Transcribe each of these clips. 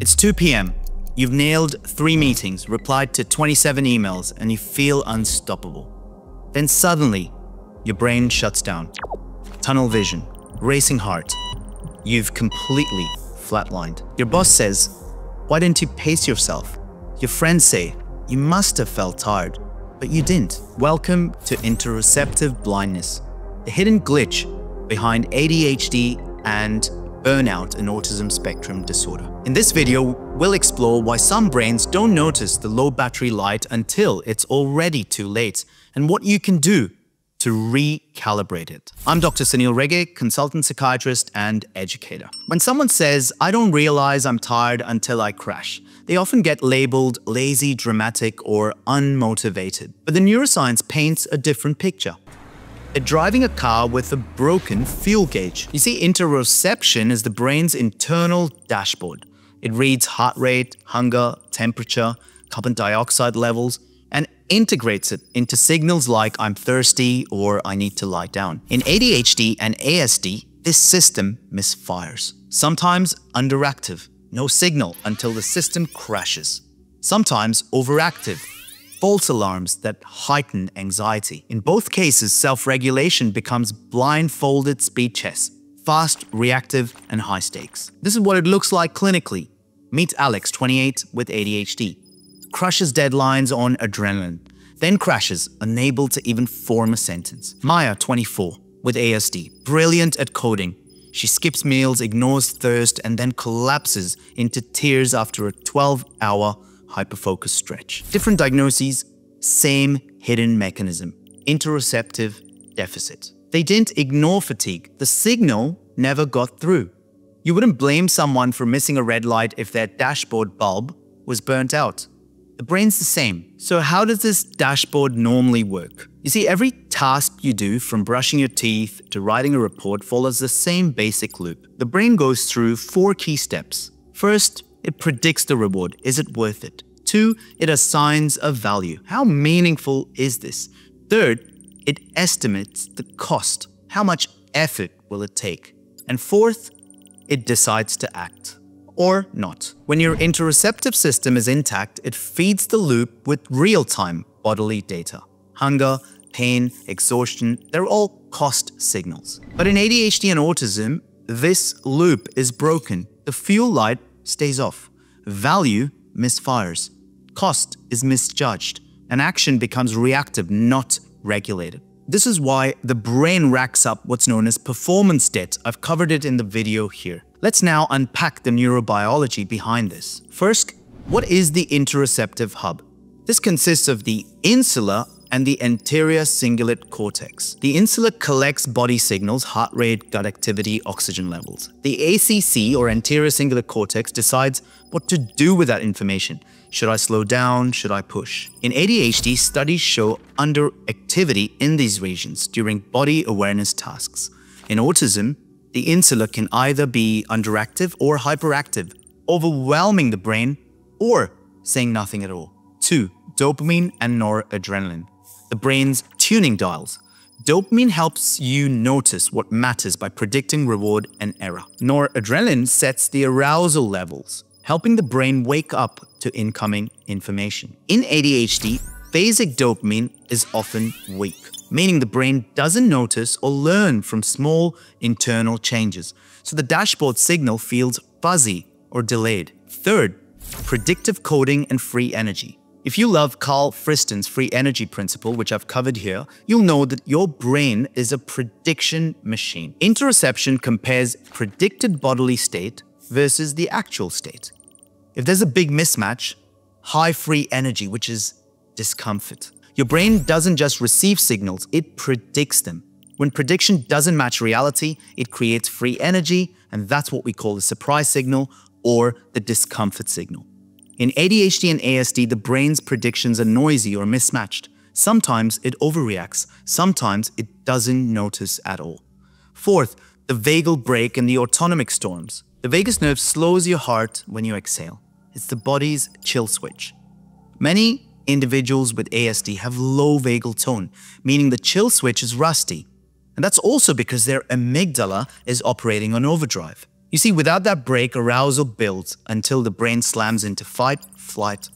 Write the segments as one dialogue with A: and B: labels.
A: It's 2 p.m. You've nailed three meetings, replied to 27 emails, and you feel unstoppable. Then suddenly, your brain shuts down. Tunnel vision, racing heart. You've completely flatlined. Your boss says, Why didn't you pace yourself? Your friends say, You must have felt tired, but you didn't. Welcome to interoceptive blindness, the hidden glitch behind ADHD and burnout and autism spectrum disorder. In this video, we'll explore why some brains don't notice the low battery light until it's already too late and what you can do to recalibrate it. I'm Dr. Sanil Rege, consultant psychiatrist and educator. When someone says, I don't realize I'm tired until I crash, they often get labeled lazy, dramatic, or unmotivated. But the neuroscience paints a different picture. They're driving a car with a broken fuel gauge. You see, interoception is the brain's internal dashboard. It reads heart rate, hunger, temperature, carbon dioxide levels, and integrates it into signals like I'm thirsty or I need to lie down. In ADHD and ASD, this system misfires. Sometimes underactive, no signal until the system crashes. Sometimes overactive, false alarms that heighten anxiety. In both cases, self-regulation becomes blindfolded speed chess, fast, reactive, and high stakes. This is what it looks like clinically. Meet Alex, 28, with ADHD. Crushes deadlines on adrenaline, then crashes, unable to even form a sentence. Maya, 24, with ASD, brilliant at coding. She skips meals, ignores thirst, and then collapses into tears after a 12-hour hyperfocus stretch. Different diagnoses, same hidden mechanism, interoceptive deficit. They didn't ignore fatigue. The signal never got through. You wouldn't blame someone for missing a red light if their dashboard bulb was burnt out. The brain's the same. So how does this dashboard normally work? You see, every task you do, from brushing your teeth to writing a report, follows the same basic loop. The brain goes through four key steps. First, it predicts the reward. Is it worth it? Two, it assigns a value. How meaningful is this? Third, it estimates the cost. How much effort will it take? And fourth, it decides to act. Or not. When your interoceptive system is intact, it feeds the loop with real-time bodily data. Hunger, pain, exhaustion, they're all cost signals. But in ADHD and autism, this loop is broken. The fuel light stays off. Value misfires. Cost is misjudged. And action becomes reactive, not regulated. This is why the brain racks up what's known as performance debt. I've covered it in the video here. Let's now unpack the neurobiology behind this. First, what is the interoceptive hub? This consists of the insula and the anterior cingulate cortex. The insula collects body signals, heart rate, gut activity, oxygen levels. The ACC, or anterior cingulate cortex, decides what to do with that information. Should I slow down? Should I push? In ADHD, studies show underactivity in these regions during body awareness tasks. In autism, the insula can either be underactive or hyperactive, overwhelming the brain or saying nothing at all. 2. Dopamine and noradrenaline the brain's tuning dials. Dopamine helps you notice what matters by predicting reward and error. Noradrenaline sets the arousal levels, helping the brain wake up to incoming information. In ADHD, basic dopamine is often weak, meaning the brain doesn't notice or learn from small internal changes, so the dashboard signal feels fuzzy or delayed. Third, predictive coding and free energy. If you love Carl Friston's free energy principle, which I've covered here, you'll know that your brain is a prediction machine. Interoception compares predicted bodily state versus the actual state. If there's a big mismatch, high free energy, which is discomfort. Your brain doesn't just receive signals, it predicts them. When prediction doesn't match reality, it creates free energy, and that's what we call the surprise signal or the discomfort signal. In ADHD and ASD, the brain's predictions are noisy or mismatched. Sometimes it overreacts, sometimes it doesn't notice at all. Fourth, the vagal brake and the autonomic storms. The vagus nerve slows your heart when you exhale. It's the body's chill switch. Many individuals with ASD have low vagal tone, meaning the chill switch is rusty. And that's also because their amygdala is operating on overdrive. You see, without that brake, arousal builds until the brain slams into fight, flight,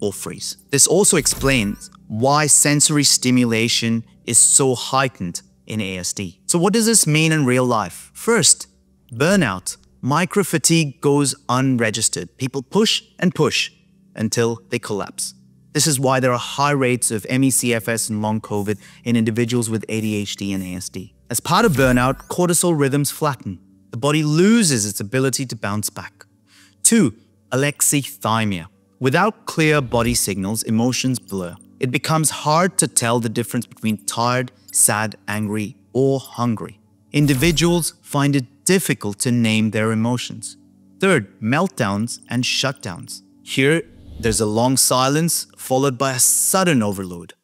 A: or freeze. This also explains why sensory stimulation is so heightened in ASD. So what does this mean in real life? First, burnout. Micro fatigue goes unregistered. People push and push until they collapse. This is why there are high rates of ME/CFS and long COVID in individuals with ADHD and ASD. As part of burnout, cortisol rhythms flatten. The body loses its ability to bounce back. 2. Alexithymia. Without clear body signals, emotions blur. It becomes hard to tell the difference between tired, sad, angry, or hungry. Individuals find it difficult to name their emotions. Third, meltdowns and shutdowns. Here, there's a long silence followed by a sudden overload.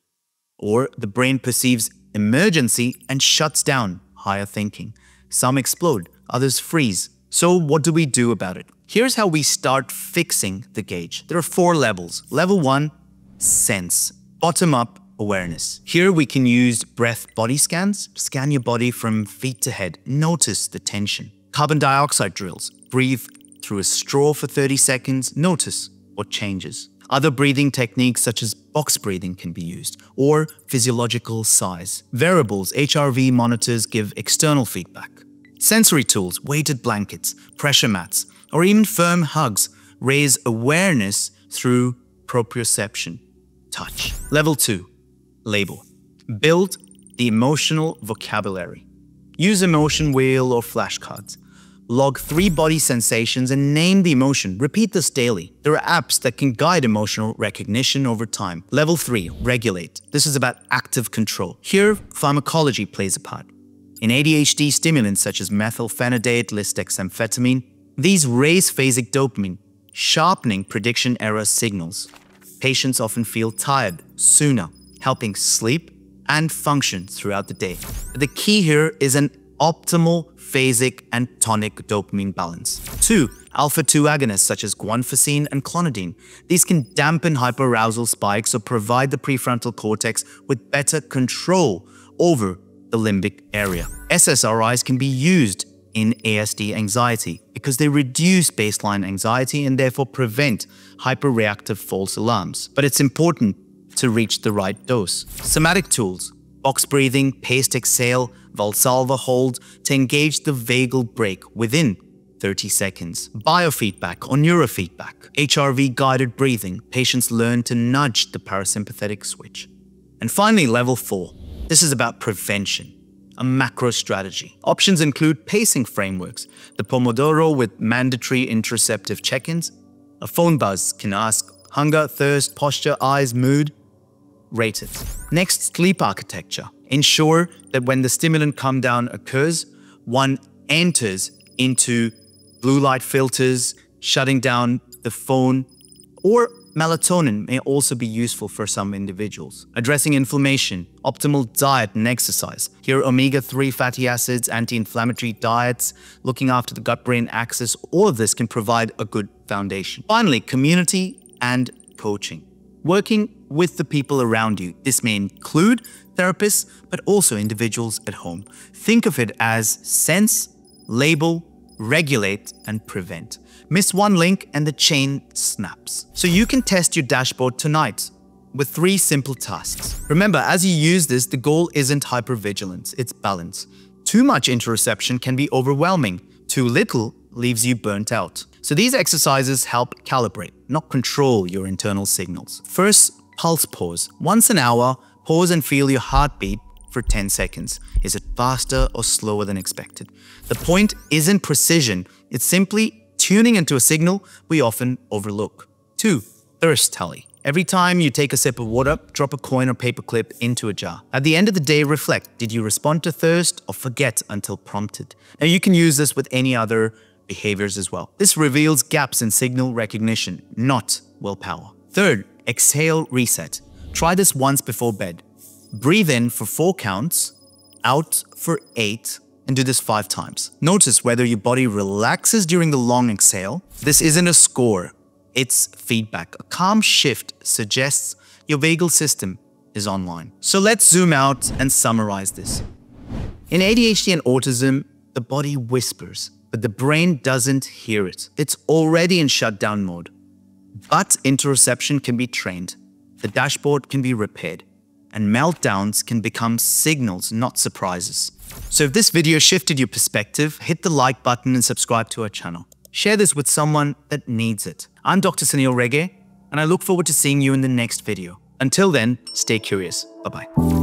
A: Or the brain perceives emergency and shuts down higher thinking. Some explode, others freeze. So what do we do about it? Here's how we start fixing the gauge. There are four levels. Level one, sense. Bottom up awareness. Here we can use breath body scans. Scan your body from feet to head. Notice the tension. Carbon dioxide drills. Breathe through a straw for 30 seconds. Notice what changes. Other breathing techniques such as box breathing can be used, or physiological sighs. Wearables, HRV monitors give external feedback. Sensory tools, weighted blankets, pressure mats, or even firm hugs raise awareness through proprioception, touch. Level 2. Label. Build the emotional vocabulary. Use emotion wheel or flashcards. Log three body sensations and name the emotion. Repeat this daily. There are apps that can guide emotional recognition over time. Level 3. Regulate. This is about active control. Here, pharmacology plays a part. In ADHD stimulants such as methylphenidate, lisdexamfetamine, these raise phasic dopamine, sharpening prediction error signals. Patients often feel tired sooner, helping sleep and function throughout the day. The key here is an optimal phasic and tonic dopamine balance. 2. Alpha-2 agonists such as guanfacine and clonidine. These can dampen hyperarousal spikes or provide the prefrontal cortex with better control over the limbic area. SSRIs can be used in ASD anxiety because they reduce baseline anxiety and therefore prevent hyperreactive false alarms. But it's important to reach the right dose. Somatic tools, box breathing, paced exhale, Valsalva hold to engage the vagal brake within 30 seconds. Biofeedback or neurofeedback. HRV guided breathing. Patients learn to nudge the parasympathetic switch. And finally, level 4. This is about prevention, a macro strategy. Options include pacing frameworks, the Pomodoro with mandatory interoceptive check ins. A phone buzz can ask hunger, thirst, posture, eyes, mood. Rate it. Next, sleep architecture. Ensure that when the stimulant come down occurs, one enters into blue light filters, shutting down the phone, or melatonin may also be useful for some individuals. Addressing inflammation, optimal diet and exercise. Here, omega-3 fatty acids, anti-inflammatory diets, looking after the gut-brain axis, all of this can provide a good foundation. Finally, community and coaching. Working with the people around you. This may include therapists, but also individuals at home. Think of it as sense, label, regulate, and prevent. Miss one link and the chain snaps. So you can test your dashboard tonight with three simple tasks. Remember, as you use this, the goal isn't hypervigilance, it's balance. Too much interoception can be overwhelming. Too little leaves you burnt out. So these exercises help calibrate, not control your internal signals. First, pulse pause. Once an hour, pause and feel your heartbeat for 10 seconds. Is it faster or slower than expected? The point isn't precision, it's simply tuning into a signal we often overlook. 2. Thirst tally. Every time you take a sip of water, drop a coin or paperclip into a jar. At the end of the day, reflect. Did you respond to thirst or forget until prompted? Now you can use this with any other behaviors as well. This reveals gaps in signal recognition, not willpower. Third, exhale reset. Try this once before bed. Breathe in for four counts, out for eight, and do this five times. Notice whether your body relaxes during the long exhale. This isn't a score, it's feedback. A calm shift suggests your vagal system is online. So let's zoom out and summarize this. In ADHD and autism, the body whispers, but the brain doesn't hear it. It's already in shutdown mode. But interoception can be trained, the dashboard can be repaired, and meltdowns can become signals, not surprises. So if this video shifted your perspective, hit the like button and subscribe to our channel. Share this with someone that needs it. I'm Dr. Sanil Rege, and I look forward to seeing you in the next video. Until then, stay curious. Bye-bye.